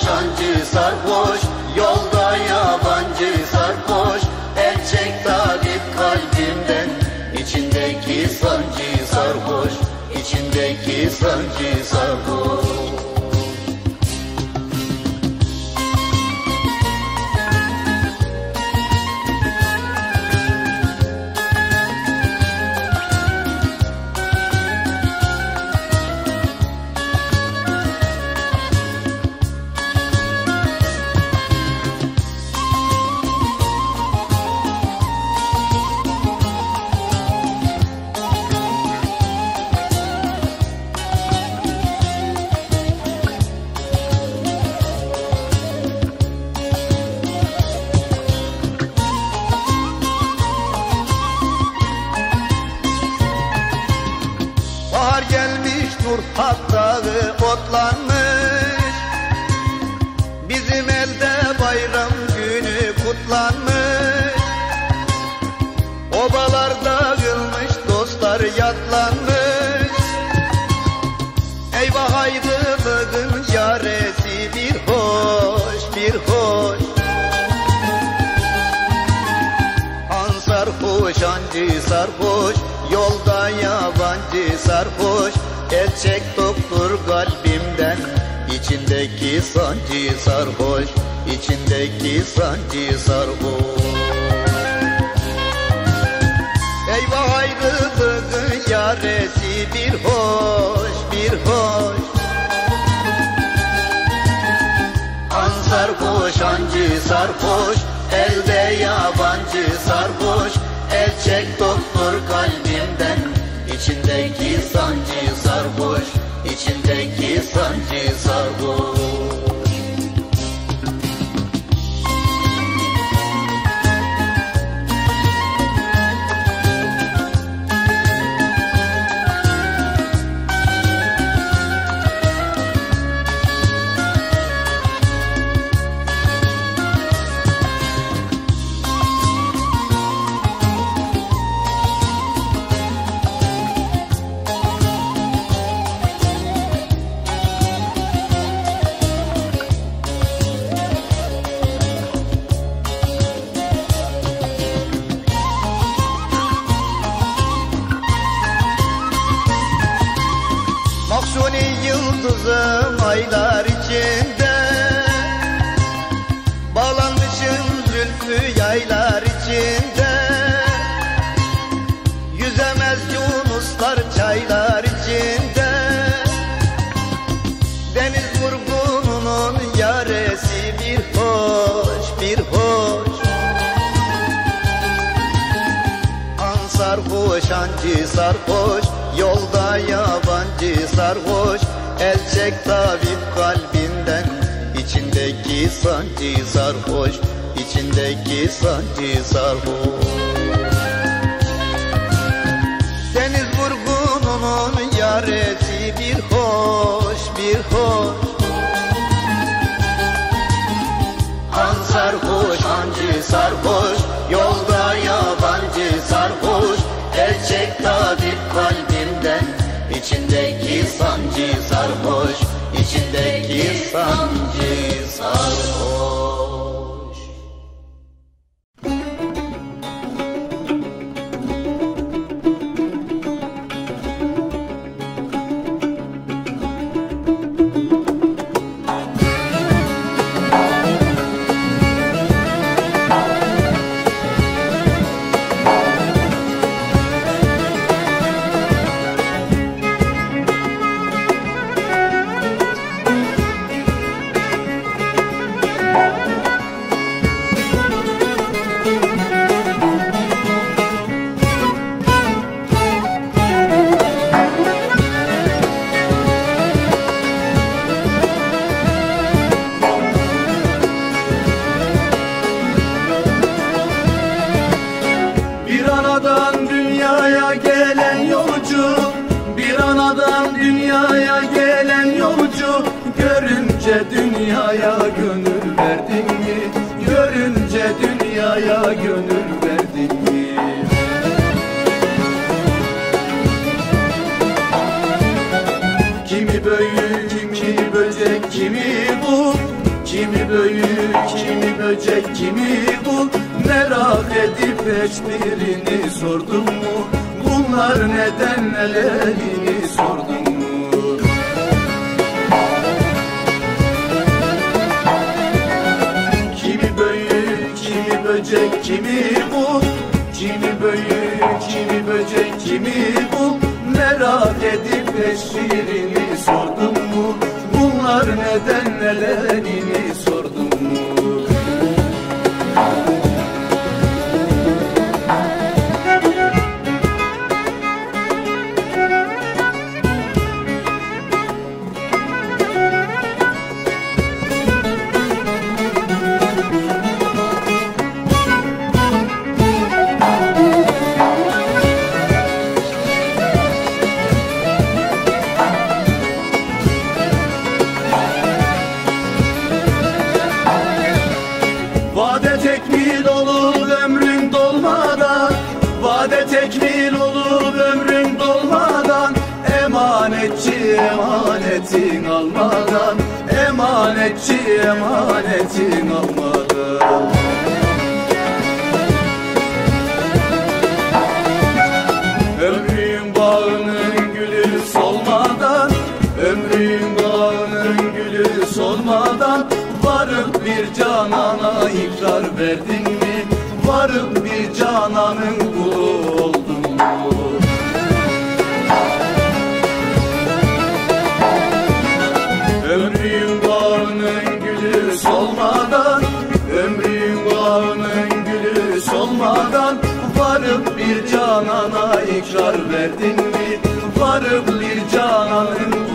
hancı sarhoş Yolda yabancı sarhoş. El çek tabip kalbimden içindeki sancı sarhoş içindeki sancı sarhoş sarhoş ancı sarhoş Yolda yabancı sarhoş. El çek doktor kalbimden içindeki sancı sarhoş. İçindeki sancı sarhoş. Eyvah ayrılığın yaresi bir hoş bir hoş. An sarhoş ancı sarhoş. Elde yabancı sarhoş El çek doktor kalbimden içindeki sancı sarhoş içindeki sancı sarhoş yunuslar çaylar içinde. Deniz vurgununun yaresi bir hoş bir hoş. Sarhoş ancı sarhoş Yolda yabancı sarhoş. El çek tabip kalbinden içindeki sancı sarhoş içindeki sancı sarhoş yaresi bir hoş bir hoş. Han sarhoş hancı sarhoş Yolda Kimi büyük, kimi böcek, kimi bu Merak edip hiçbirini sordum mu? Bunlar neden nelerini sordum böcek, kimi bu Kimi büyük, kimi böcek, kimi bu Merak edip hiçbirini sordum mu Bunlar neden nelerini sordum canana ikrar verdin mi? Varıp bir cananın kulu oldun mu? Ömrün bağının gülü solmadan Ömrün bağının gülü solmadan Varıp bir canana ikrar verdin mi? Varıp bir cananın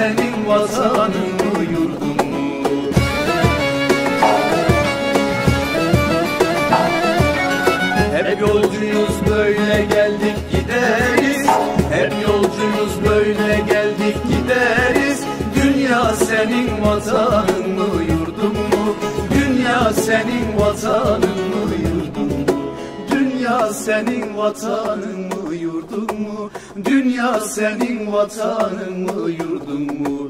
senin vatanın mı yurdun mu? Hep yolcuyuz böyle geldik gideriz Hep yolcuyuz böyle geldik gideriz Dünya senin vatanın mı yurdun mu? Dünya senin vatanın mı yurdun mu? Dünya senin vatanın mı yurdun mu? Dünya senin vatanın mı yurdun mu? Tembih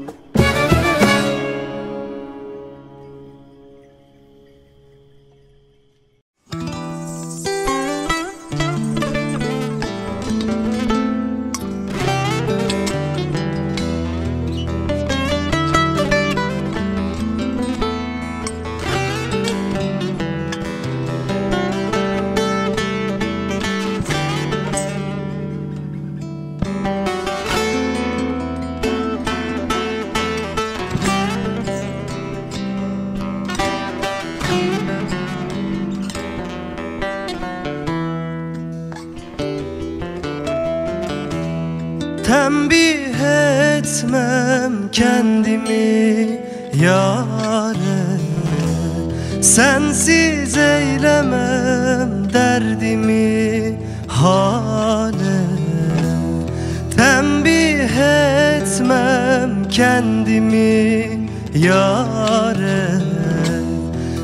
kendimi yâre.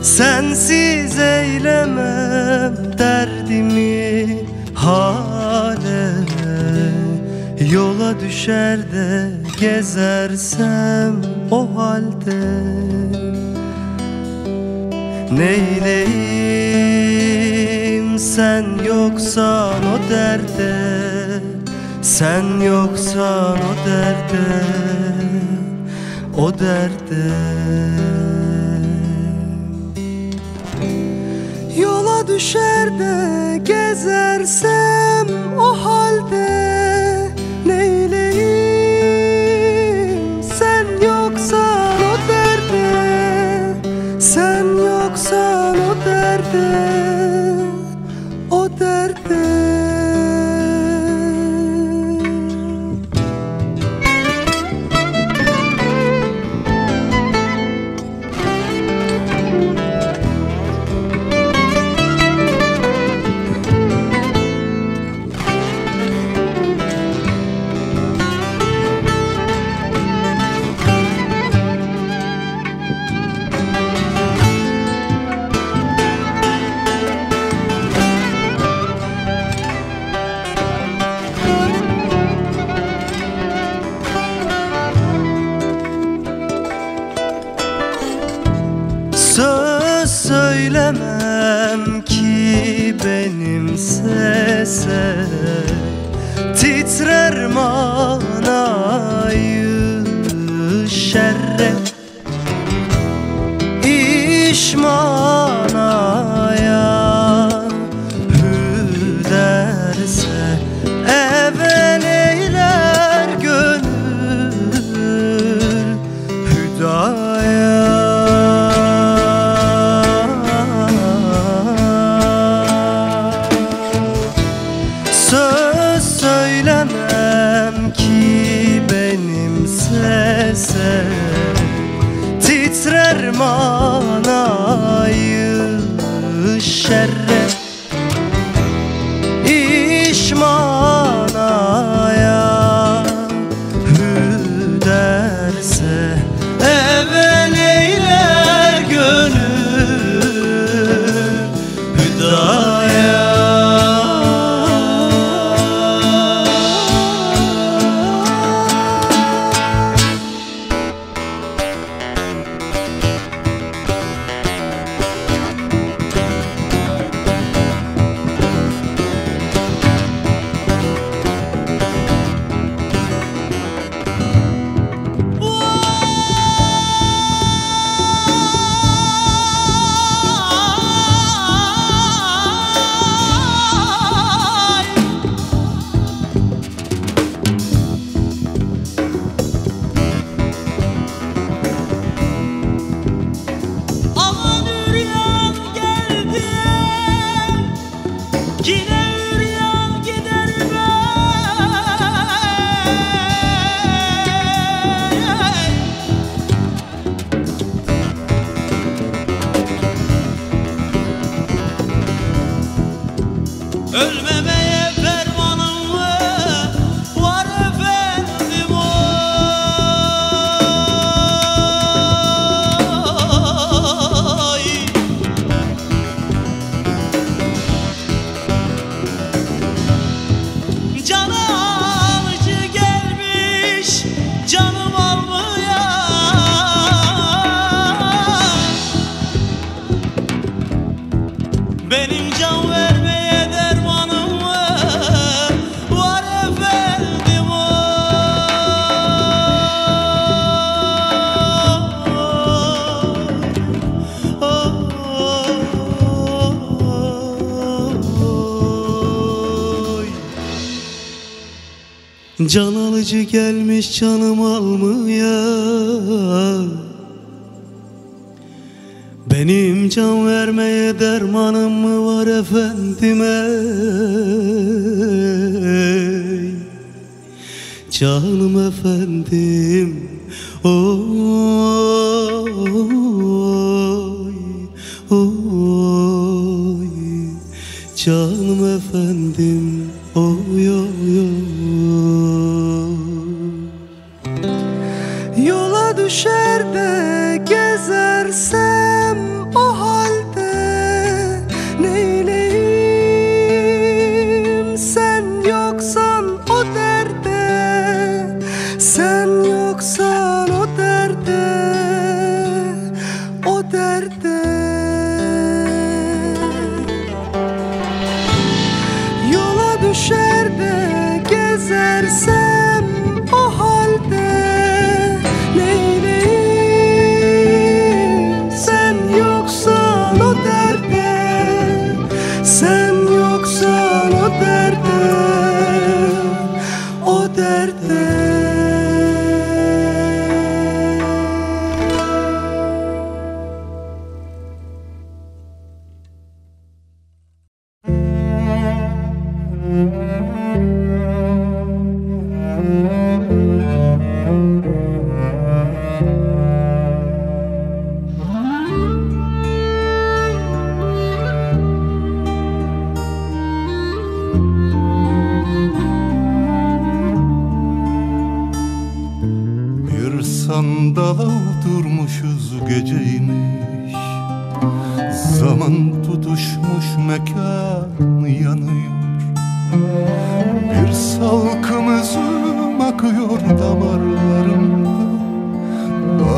Sensiz eylemem derdimi hale Yola düşer de gezersem o halde. Neyleyim sen yoksan o derde? Sen yoksan o derde O derde. Yola düşer de gezersem Ölmemeye Can alıcı gelmiş canım almaya. Benim can vermeye dermanım mı var efendim ey? Canım efendim oy oy. Canım efendim oy oy oy Yola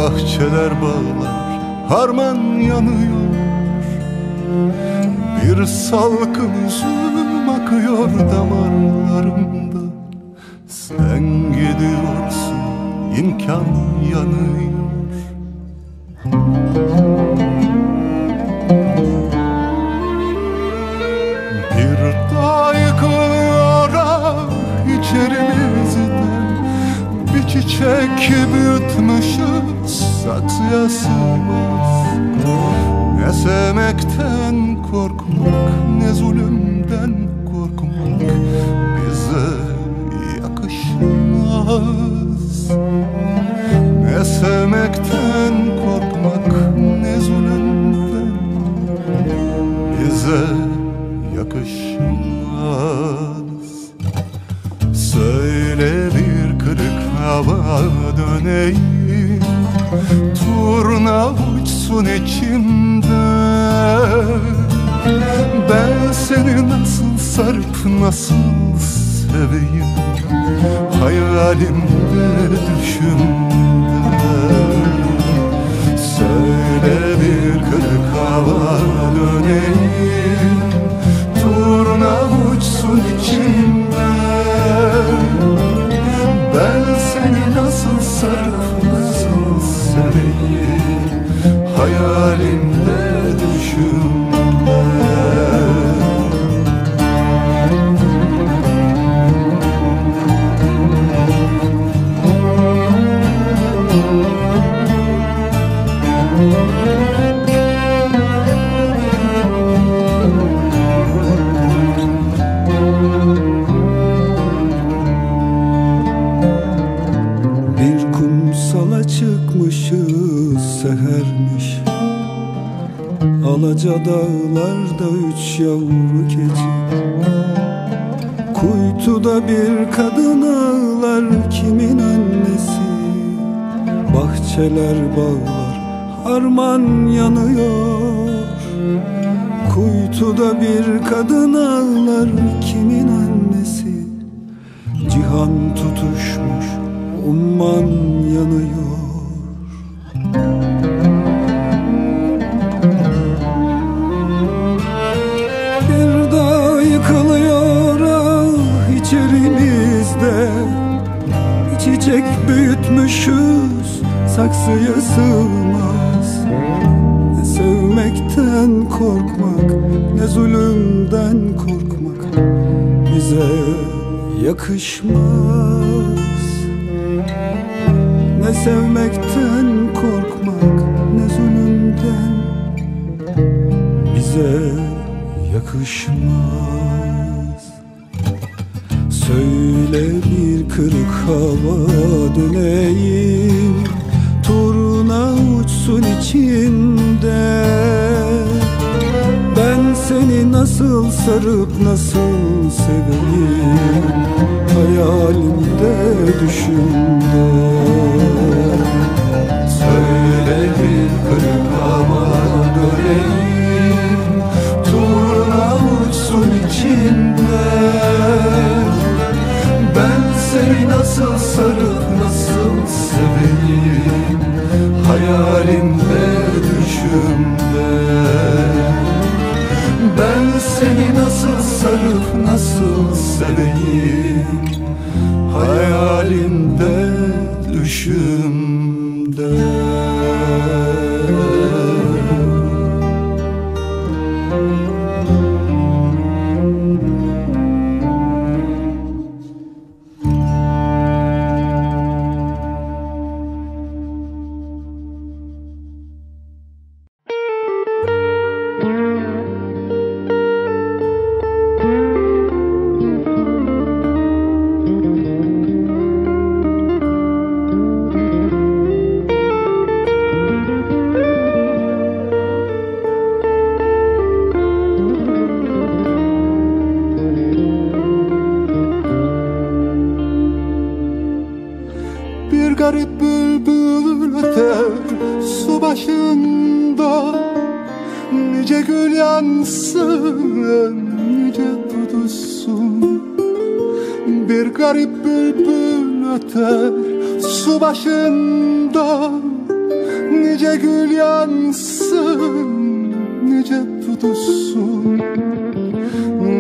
Bahçeler bağlar harman yanıyor. Bir salkım üzüm akıyor damarlarımda. Sen gidiyorsun imkan yanıyor Büyütmüşüz saksıya sığmaz Ne sevmekten korkmak ne zulümden korkmak Bize yakışmaz. Ne sevmekten korkmak ne zulümden Bize yakışmaz uçsun içimde. Ben seni nasıl sarıp nasıl seveyim? Hayalimde düşümde Söyle bir kırık hava döneyim. Turna uçsun içimde Ben seni nasıl sarıp Bahçeler bağlar harman yanıyor. Kuytuda bir kadın ağlar kimin annesi? Cihan tutuşmuş umman yanıyor. Bir dağ yıkılıyor ah içerimizde. Çiçek büyütmüşüz saksıya sığmaz. Ne sevmekten korkmak ne zulümden korkmak Bize yakışmaz. Ne sevmekten korkmak ne zulümden Bize yakışmaz. Söyle bir kırık hava döneyim uçsun içinde. Ben seni nasıl sarıp nasıl seveyim? Hayalimde düşümde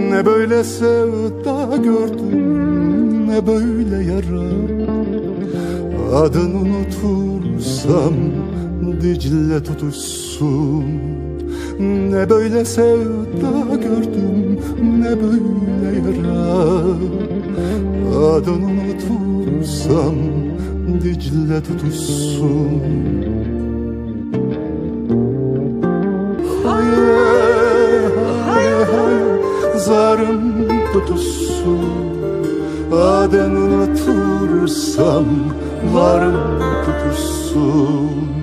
Ne böyle sevda gördüm, ne böyle yara. Adını unutursam Dicle tutuşsun. Ne böyle sevda gördüm Ne böyle yara. Adını unutursam Dicle tutuşsun hayır Zarım tutuşsun Adını unutursam varım tutuşsun